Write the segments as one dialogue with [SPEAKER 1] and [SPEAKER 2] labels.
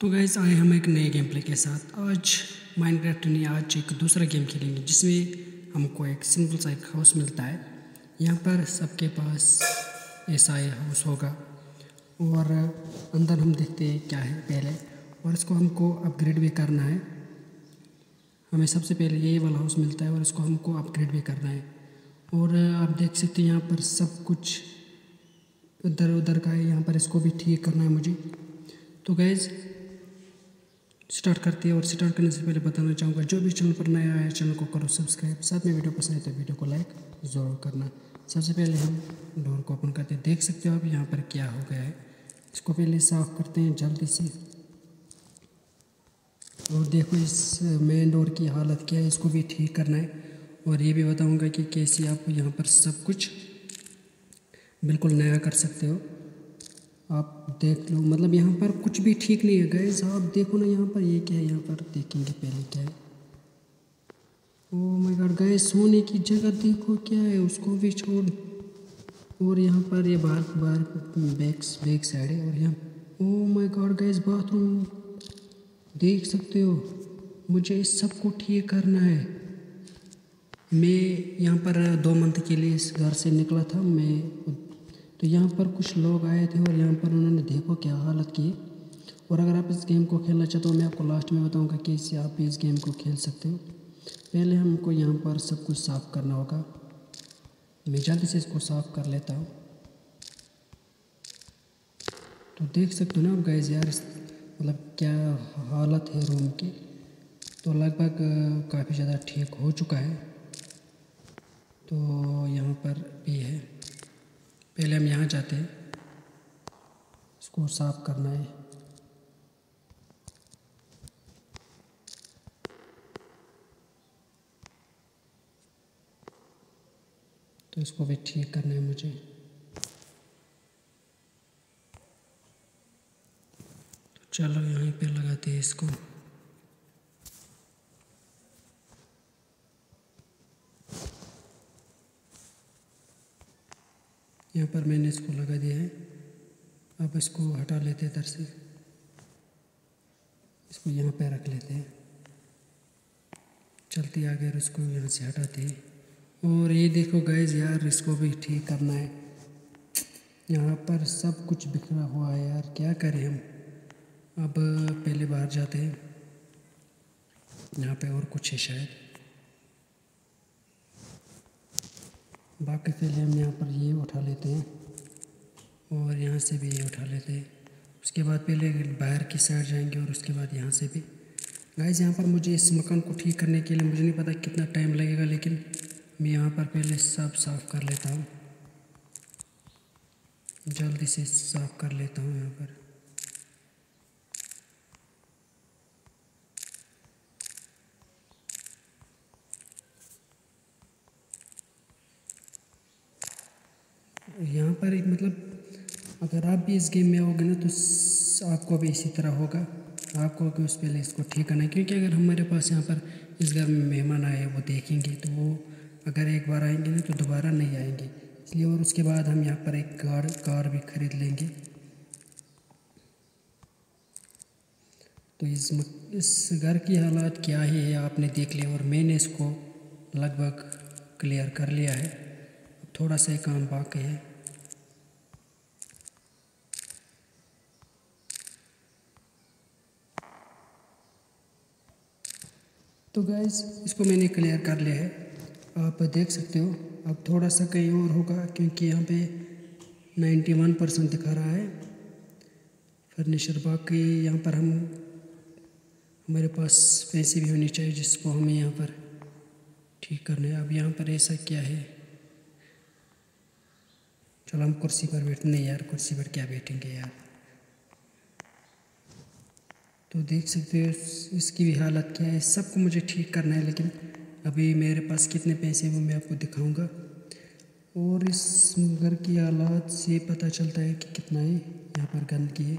[SPEAKER 1] तो गैस आए हम एक नए गेम प्ले के साथ। आज माइनक्राफ्ट ने आज एक दूसरा गेम खेलेंगे, जिसमें हमको एक सिंपल सा एक हाउस मिलता है। यहाँ पर सबके पास ऐसा ही हाउस होगा और अंदर हम देखते हैं क्या है पहले। और इसको हमको अपग्रेड भी करना है। हमें सबसे पहले यही वाला हाउस मिलता है और इसको हमको अपग्रेड भी करना है। और आप देख सकते हैं यहाँ पर सब कुछ इधर उधर का है। यहाँ पर इसको भी ठीक करना है मुझे। तो गैज़ स्टार्ट करती है और स्टार्ट करने से पहले बताना चाहूँगा, जो भी चैनल पर नया है, चैनल को करो सब्सक्राइब। साथ में वीडियो पसंद है तो वीडियो को लाइक ज़रूर करना। सबसे पहले हम डोर को ओपन करते हैं। देख सकते हो आप यहाँ पर क्या हो गया है। इसको पहले साफ़ करते हैं जल्दी से। और देखो इस मेन डोर की हालत क्या है, इसको भी ठीक करना है। और ये भी बताऊँगा कि कैसे आप यहाँ पर सब कुछ बिल्कुल नया कर सकते हो। आप देख लो। मतलब यहाँ पर कुछ भी ठीक नहीं है। गैस आप देखो ना यहाँ पर ये क्या है। यहाँ पर देखेंगे पहले क्या है। ओ माय गॉड गए सोने की जगह देखो क्या है। उसको भी छोड़। और यहाँ पर ये बाहर बाहर बैक बैक साइड है। और यहाँ oh my god guys bathroom देख सकते हो, मुझे इस सबको ठीक करना है। मैं यहाँ पर दो मंथ के लिए इस घर से निकला था। मैं तो यहाँ पर कुछ लोग आए थे और यहाँ पर उन्होंने देखो क्या हालत की। और अगर आप इस गेम को खेलना चाहते हो, मैं आपको लास्ट में बताऊँगा कि इससे आप इस गेम को खेल सकते हो। पहले हमको यहाँ पर सब कुछ साफ़ करना होगा। मैं जल्दी से इसको साफ़ कर लेता हूँ। तो देख सकते हो ना आप यार मतलब क्या हालत है रूम की। तो लगभग काफ़ी ज़्यादा ठीक हो चुका है। तो यहाँ पर पहले हम यहाँ जाते हैं। इसको साफ़ करना है। तो इसको भी ठीक करना है मुझे। तो चलो यहीं पे लगाते हैं इसको। यहाँ पर मैंने इसको लगा दिया है। अब इसको हटा लेते हैं इधर से। इसको यहाँ पे रख लेते हैं। चलते आगे और इसको यहाँ से हटाते हैं। और ये देखो गैस यार, इसको भी ठीक करना है। यहाँ पर सब कुछ बिखरा हुआ है यार, क्या करें हम? अब पहले बाहर जाते हैं। यहाँ पे और कुछ है शायद। बाकी पहले हम यहाँ पर ये उठा लेते हैं और यहाँ से भी ये उठा लेते हैं। उसके बाद पहले बाहर की साइड जाएँगे और उसके बाद यहाँ से भी। गाइस यहाँ पर मुझे इस मकान को ठीक करने के लिए मुझे नहीं पता कितना टाइम लगेगा, लेकिन मैं यहाँ पर पहले सब साफ़ कर लेता हूँ। जल्दी से साफ़ कर लेता हूँ यहाँ पर यहाँ पर एक मतलब अगर आप भी इस गेम में आओगे ना तो आपको भी इसी तरह होगा। आपको कि उस पहले इसको ठीक करना है। क्योंकि अगर हमारे पास यहाँ पर इस घर में मेहमान आए, वो देखेंगे तो वो अगर एक बार आएँगे ना तो दोबारा नहीं आएँगे। इसलिए और उसके बाद हम यहाँ पर एक कार कार भी खरीद लेंगे। तो इस इस घर की हालात क्या ही है, आपने देख लिया और मैंने इसको लगभग क्लियर कर लिया है। थोड़ा सा काम बाकी है। तो गैस इसको मैंने क्लियर कर लिया है। आप देख सकते हो, अब थोड़ा सा कहीं और होगा, क्योंकि यहाँ पे 91 परसेंट दिखा रहा है। फर्नीचर बाकी यहाँ पर हम, हमारे पास पैसे भी होने चाहिए, जिसको हमें यहाँ पर ठीक करना है। अब यहाँ पर ऐसा क्या है? चलो हम कुर्सी पर बैठते नहीं यार, कुर्सी पर क्या बैठेंगे यार? तो देख सकते हो इसकी भी हालत क्या है। सबको मुझे ठीक करना है, लेकिन अभी मेरे पास कितने पैसे हैं वो मैं आपको दिखाऊँगा। और इस घर की हालात से पता चलता है कि कितना है, यहाँ पर गंदगी है।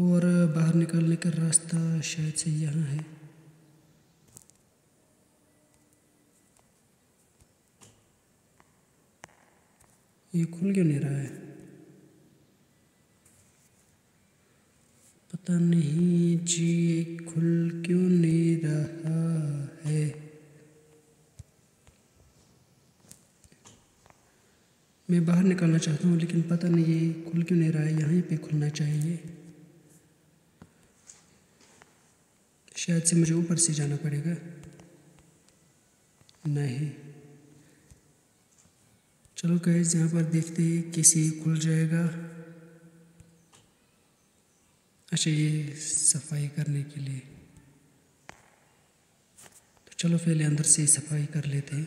[SPEAKER 1] और बाहर निकलने का रास्ता शायद से यहाँ है। ये खुल क्यों नहीं रहा है? पता नहीं जी खुल क्यों नहीं रहा है? मैं बाहर निकालना चाहता हूँ, लेकिन पता नहीं ये खुल क्यों नहीं रहा है, यहीं पे खुलना चाहिए। शायद से मुझे ऊपर से जाना पड़ेगा। नहीं। चलो गैस यहाँ पर देखते हैं कैसे खुल जाएगा। अच्छा ये सफ़ाई करने के लिए। तो चलो पहले अंदर से सफ़ाई कर लेते हैं।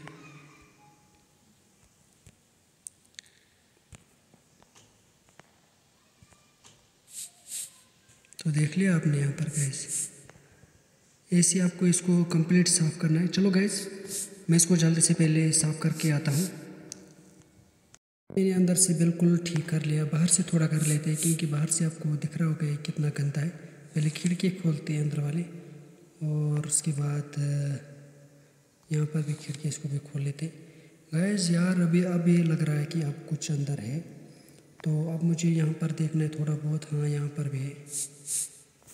[SPEAKER 1] तो देख लिया आपने यहाँ पर गैस ऐसे आपको इसको कंप्लीट साफ़ करना है। चलो गैस मैं इसको जल्दी से पहले साफ़ करके आता हूँ। मैंने अंदर से बिल्कुल ठीक कर लिया, बाहर से थोड़ा कर लेते हैं, क्योंकि बाहर से आपको दिख रहा होगा कितना गंदा है। पहले खिड़की खोलते हैं अंदर वाले, और उसके बाद यहाँ पर भी खिड़की इसको भी खोल लेते गैस यार, अभी, अब ये लग रहा है कि अब कुछ अंदर है तो अब मुझे यहाँ पर देखना है थोड़ा बहुत। हाँ यहाँ पर भी है।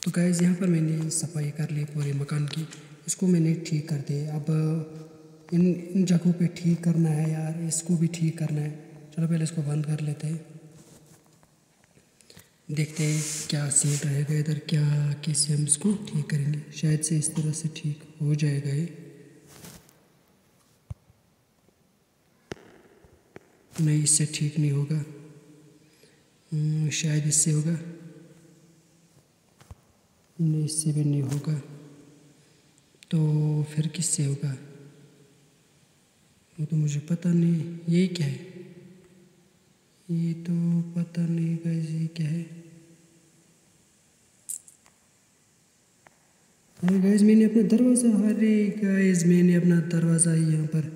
[SPEAKER 1] तो गैस यहाँ पर मैंने सफ़ाई कर ली पूरे मकान की, इसको मैंने ठीक कर दिया। अब इन इन जगहों पे ठीक करना है यार, इसको भी ठीक करना है। चलो पहले इसको बंद कर लेते हैं। देखते हैं क्या सीन रहेगा इधर क्या कैसे हम इसको ठीक करेंगे। शायद से इस तरह से ठीक हो जाएगा ये। नहीं इससे ठीक नहीं होगा। हम्म, शायद इससे होगा। नहीं इससे भी नहीं होगा। तो फिर किससे होगा? वो तो मुझे पता नहीं। यही क्या है? ये तो पता नहीं गाइस ये क्या है? अरे गाइस मैंने अपना दरवाज़ा, अरे गाइस मैंने अपना दरवाज़ा ही यहाँ पर।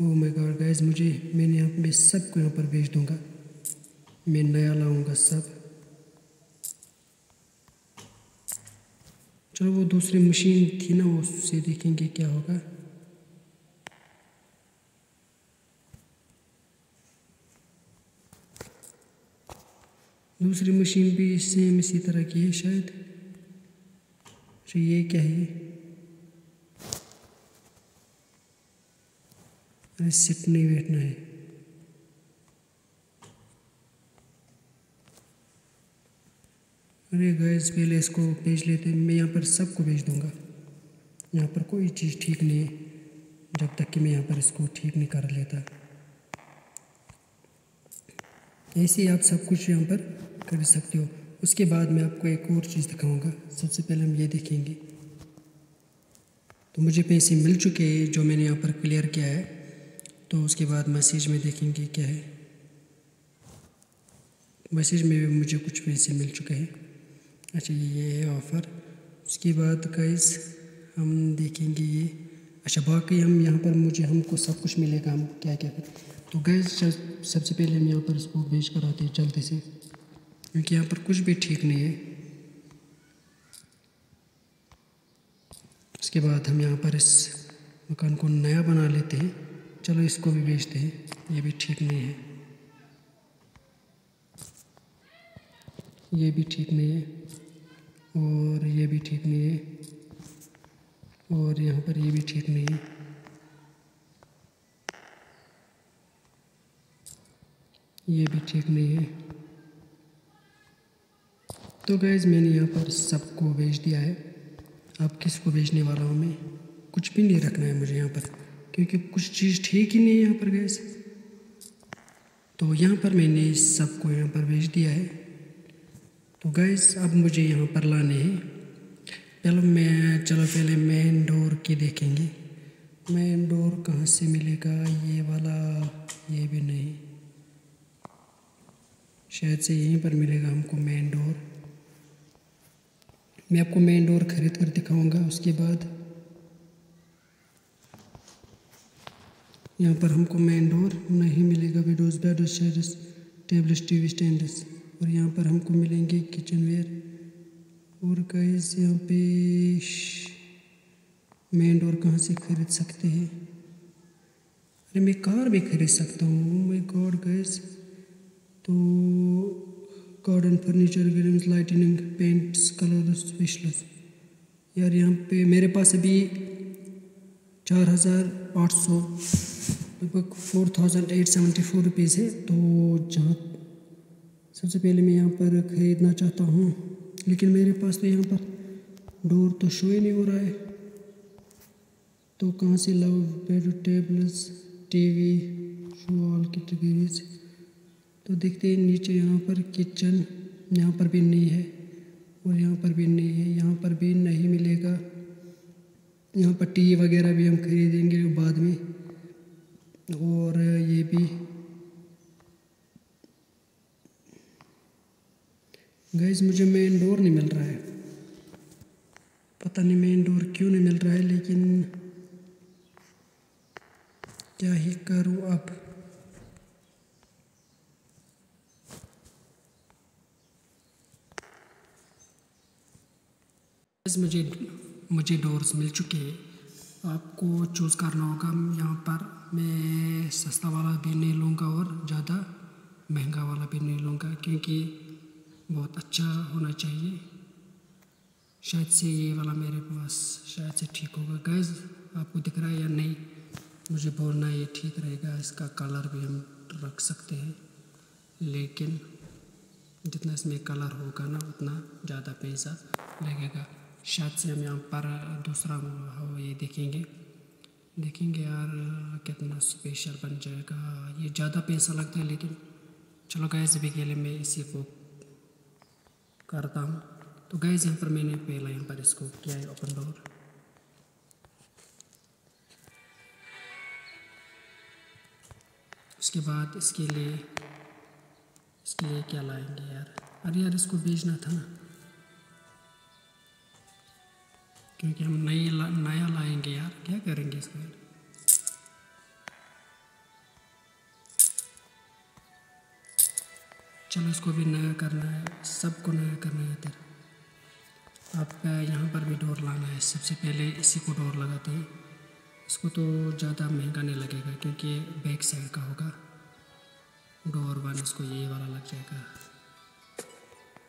[SPEAKER 1] ओ माय गॉड गाइस मुझे, मैंने यहाँ पे सबको यहाँ पर भेज दूँगा। मैं नया लाऊँगा सब। चलो वो दूसरी मशीन थी ना वो उससे देखेंगे क्या होगा। दूसरी मशीन भी सेम इसी तरह की है शायद। अच्छा ये क्या है? अरे सिट नहीं बैठना है। अरे गैस पहले इसको भेज लेते मैं यहाँ पर सबको भेज दूँगा। यहाँ पर कोई चीज़ ठीक नहीं है, जब तक कि मैं यहाँ पर इसको ठीक नहीं कर लेता। ऐसे ही आप सब कुछ यहाँ पर कर सकते हो। उसके बाद मैं आपको एक और चीज़ दिखाऊँगा। सबसे पहले हम ये देखेंगे। तो मुझे पैसे मिल चुके हैं जो मैंने यहाँ पर क्लियर किया है। तो उसके बाद मैसेज में देखेंगे क्या है। मैसेज में भी मुझे कुछ पैसे मिल चुके हैं। अच्छा ये है ऑफ़र। उसके बाद गाइस हम देखेंगे ये। अच्छा बाकी हम यहाँ पर मुझे हमको सब कुछ मिलेगा। हम क्या क्या करें तो गैस सबसे पहले हम यहाँ पर इसको बेच कर आते हैं जल्दी से, क्योंकि यहाँ पर कुछ भी ठीक नहीं है। उसके बाद हम यहाँ पर इस मकान को नया बना लेते हैं। चलो इसको भी बेचते हैं, ये भी ठीक नहीं है। ये भी ठीक नहीं है, और ये भी ठीक नहीं है, और यहाँ पर ये भी ठीक नहीं है। ये भी ठीक नहीं है। तो गैज़ मैंने यहाँ पर सबको भेज दिया है। अब किसको भेजने वाला हूँ मैं? कुछ भी नहीं रखना है मुझे यहाँ पर, क्योंकि कुछ चीज़ ठीक ही नहीं है यहाँ पर गैस तो यहाँ पर मैंने सबको यहाँ पर भेज दिया है। तो गैस अब मुझे यहाँ पर लाने हैं। चलो मैं, चलो पहले मेन डोर की देखेंगे। मेन डोर कहाँ से मिलेगा? ये वाला, ये भी नहीं। शायद से यहीं पर मिलेगा हमको मेन डोर मैं आपको मेन डोर खरीद कर दिखाऊँगा, उसके बाद यहाँ पर हमको मेन डोर नहीं मिलेगा windows bed tables TV stands और यहाँ पर हमको मिलेंगे किचन वेयर और गाइस यहाँ पे मेन डोर कहाँ से खरीद सकते हैं? अरे मैं कार भी खरीद सकता हूँ। माय गॉड गैस तो garden furniture games lightning paints colour specials यार यहाँ पे मेरे पास अभी चार हज़ार आठ सौ, लगभग four thousand eight seventy four rupees है। तो जहाँ सबसे पहले मैं यहाँ पर ख़रीदना चाहता हूँ, लेकिन मेरे पास तो यहाँ पर डोर तो शो ही नहीं हो रहा है। तो कहाँ से लाओ vegetables TV show all categories तो देखते हैं नीचे यहाँ पर किचन यहाँ पर भी नहीं है और यहाँ पर भी नहीं है, यहाँ पर भी नहीं मिलेगा। यहाँ पर टीवी वगैरह भी हम खरीदेंगे बाद में। और ये भी गैस मुझे मेन डोर नहीं मिल रहा है। पता नहीं मेन डोर क्यों नहीं मिल रहा है, लेकिन क्या ही करूँ अब? मुझे मुझे डोर्स मिल चुके हैं। आपको चूज़ करना होगा। यहाँ पर मैं सस्ता वाला भी नहीं लूँगा और ज़्यादा महँगा वाला भी नहीं लूँगा क्योंकि बहुत अच्छा होना चाहिए। शायद से ये वाला मेरे पास शायद से ठीक होगा। गैस आपको दिख रहा है या नहीं? मुझे बोलना ये ठीक रहेगा। इसका कलर भी हम रख सकते हैं। लेकिन जितना इसमें कलर होगा ना, उतना ज़्यादा पैसा लगेगा। शायद से हम यहाँ पर दूसरा हो ये देखेंगे। देखेंगे यार कितना स्पेशल बन जाएगा। ये ज़्यादा पैसा लगता है लेकिन चलो गैस अभी के लिए मैं इसी को करता हूँ। तो गैस यहाँ पर मैंने पहला यहाँ पर इसको किया है ओपन डोर उसके बाद इसके लिए इसके लिए क्या लाएँगे यार? अरे यार, इसको बेचना था ना। क्योंकि हम नई ला, नया लाएँगे यार। क्या करेंगे यार चलो इसको भी नया करना है। सबको नया करना है तेरा। आप यहाँ पर भी डोर लाना है। सबसे पहले इसी को डोर लगाते हैं। इसको तो ज़्यादा महँगा नहीं लगेगा क्योंकि बैक साइड का होगा। डोर वन इसको ये वाला लग जाएगा।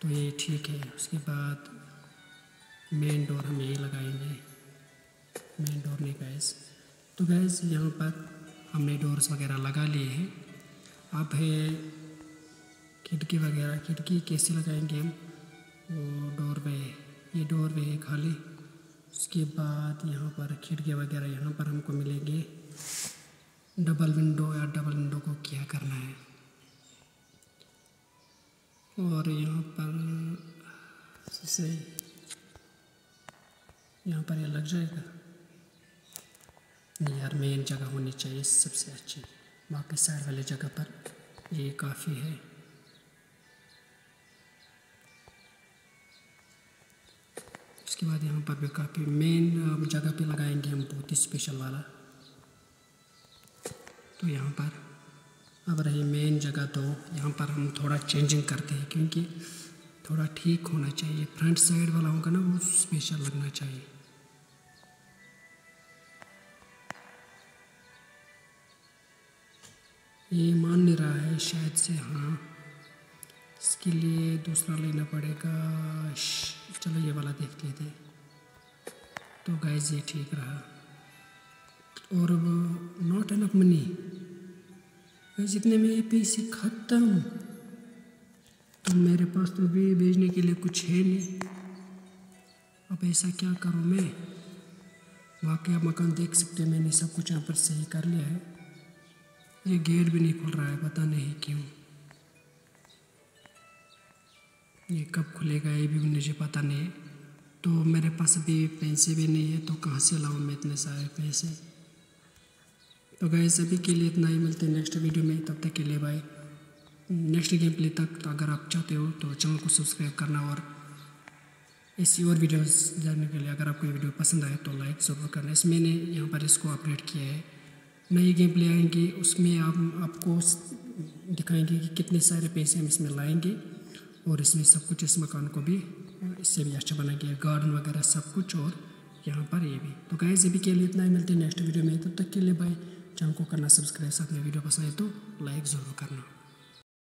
[SPEAKER 1] तो ये ठीक है। उसके बाद मेन डोर हम यही लगाएँगे। मेन डोर नहीं गैस तो गैस यहाँ पर हमने डोर्स वगैरह लगा लिए हैं। अब है खिड़की वगैरह। खिड़की कैसे लगाएँगे हम? वो डोर पे ये डोर पे है खाली। उसके बाद यहाँ पर खिड़की वगैरह यहाँ पर हमको मिलेंगे। डबल विंडो या डबल विंडो को क्या करना है? और यहाँ पर जैसे यहाँ पर ये लग जाएगा। नहीं यार मेन जगह होनी चाहिए सबसे अच्छी। बाकी साइड वाली जगह पर ये काफ़ी है। उसके बाद यहाँ पर भी काफ़ी मेन जगह पे लगाएँगे हम बहुत ही स्पेशल वाला। तो यहाँ पर अब रही मेन जगह तो यहाँ पर हम थोड़ा चेंजिंग करते हैं, क्योंकि थोड़ा ठीक होना चाहिए। फ्रंट साइड वाला होगा ना, वो स्पेशल लगना चाहिए। ये मान नहीं रहा है शायद से हाँ। इसके लिए दूसरा लेना पड़ेगा। चलो ये वाला देख लेते तो गैस ये ठीक रहा। और नॉट एनफ मनी इतने में ये पैसे ख़त्म। मेरे पास तो अभी भेजने के लिए कुछ है नहीं। अब ऐसा क्या करूँ मैं? वाकई आप मकान देख सकते हैं, मैंने सब कुछ यहाँ पर सही कर लिया है। ये गेट भी नहीं खुल रहा है, पता नहीं क्यों। ये कब खुलेगा ये भी मुझे पता नहीं। है तो मेरे पास अभी पैसे भी नहीं है तो कहाँ से लाऊँ मैं इतने सारे पैसे? तो गए सभी के लिए इतना ही, मिलते हैं नेक्स्ट वीडियो में, तब तक के लिए भाई नेक्स्ट गेम प्ले तक तो अगर आप चाहते हो तो चैनल को सब्सक्राइब करना और ऐसी और वीडियोस जानने के लिए अगर आपको ये वीडियो पसंद आए तो लाइक ज़रूर करना। इस मैंने यहाँ पर इसको अपडेट किया है। नई गेम प्ले आएँगे, उसमें आप, आपको दिखाएँगे कि कितने सारे पैसे हम इसमें लाएँगे और इसमें सब कुछ, इस मकान को भी, इससे भी अच्छा बनाएँगे गार्डन वगैरह सब कुछ और यहाँ पर ये भी। तो गाइस अभी के लिए इतना ही, मिलते हैं नेक्स्ट वीडियो में। तब तक के लिए बाय चैनल को करना सब्सक्राइब साथ में वीडियो पसंद है तो लाइक ज़रूर करना।